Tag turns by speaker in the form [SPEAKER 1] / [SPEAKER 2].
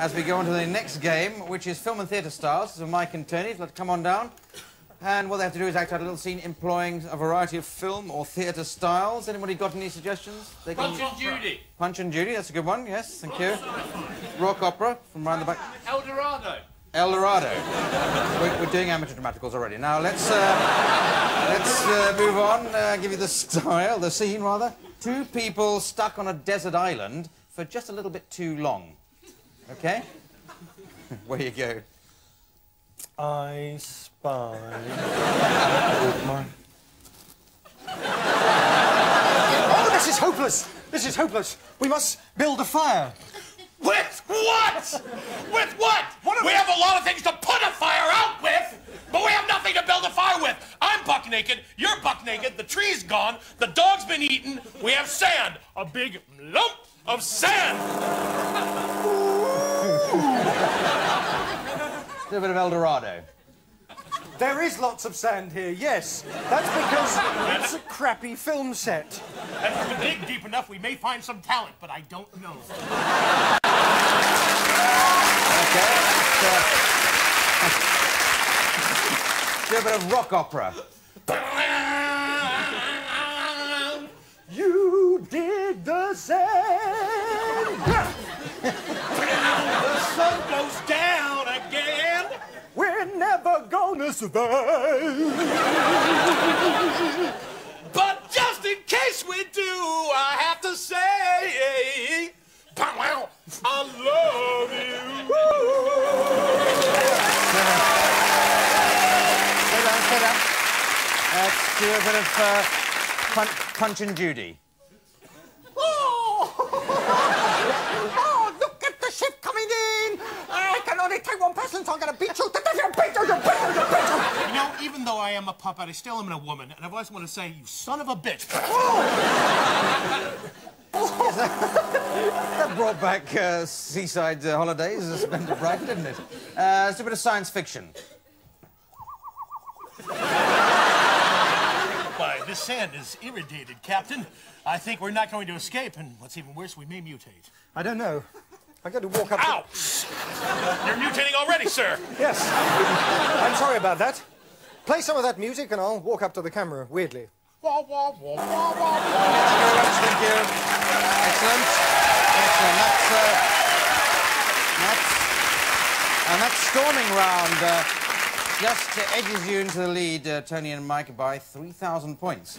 [SPEAKER 1] as we go on to the next game, which is film and theatre styles. So Mike and Tony, let's come on down. And what they have to do is act out a little scene employing a variety of film or theatre styles. Anybody got any suggestions?
[SPEAKER 2] They Punch can... and Judy.
[SPEAKER 1] Punch and Judy, that's a good one, yes, thank you. Rock opera from around the back.
[SPEAKER 2] Eldorado.
[SPEAKER 1] El Dorado. we're, we're, doing amateur dramaticals already. Now let's uh, let's uh, move on. Uh, give you the style, the scene rather. Two people stuck on a desert island for just a little bit too long. Okay? Where you go?
[SPEAKER 3] I spy. oh, this is hopeless! This is hopeless. We must build a fire.
[SPEAKER 2] With what? with what? what we have a lot of things to put a fire out with, but we have nothing to build a fire with. I'm buck naked, you're buck naked, the tree's gone, the dog's been eaten, we have sand. A big lump of sand.
[SPEAKER 1] a bit of Eldorado.
[SPEAKER 3] There is lots of sand here, yes. That's because it's a crappy film set.
[SPEAKER 2] And if we dig deep enough, we may find some talent, but I don't know.
[SPEAKER 1] okay. So, uh, a bit of rock opera.
[SPEAKER 3] You dig the sand.
[SPEAKER 2] the sun goes down again.
[SPEAKER 3] We're never gonna survive.
[SPEAKER 2] but just in case we do, I have to say, I love you.
[SPEAKER 1] Let's do a bit of uh, punch, punch and Judy.
[SPEAKER 3] Take one person, so I'm gonna beat you. Beat you, beat you, beat you, beat you.
[SPEAKER 2] You know, even though I am a puppet, I still am a woman, and I always want to say, you son of a bitch.
[SPEAKER 1] that brought back uh, seaside uh, holidays, uh, spent at Brighton, didn't it? Uh, it's a bit of science fiction.
[SPEAKER 2] Why, this sand is irritated, Captain. I think we're not going to escape, and what's even worse, we may mutate.
[SPEAKER 3] I don't know. I got to walk up.
[SPEAKER 2] Ouch! To... You're mutating already, sir.
[SPEAKER 3] Yes. I'm sorry about that. Play some of that music, and I'll walk up to the camera weirdly.
[SPEAKER 1] Wah, wah, wah, wah, wah, wah. Thank you. Excellent. Excellent. That's, uh, that's, and that's storming round. Uh, just edges you into the lead, uh, Tony and Mike, by 3,000 points.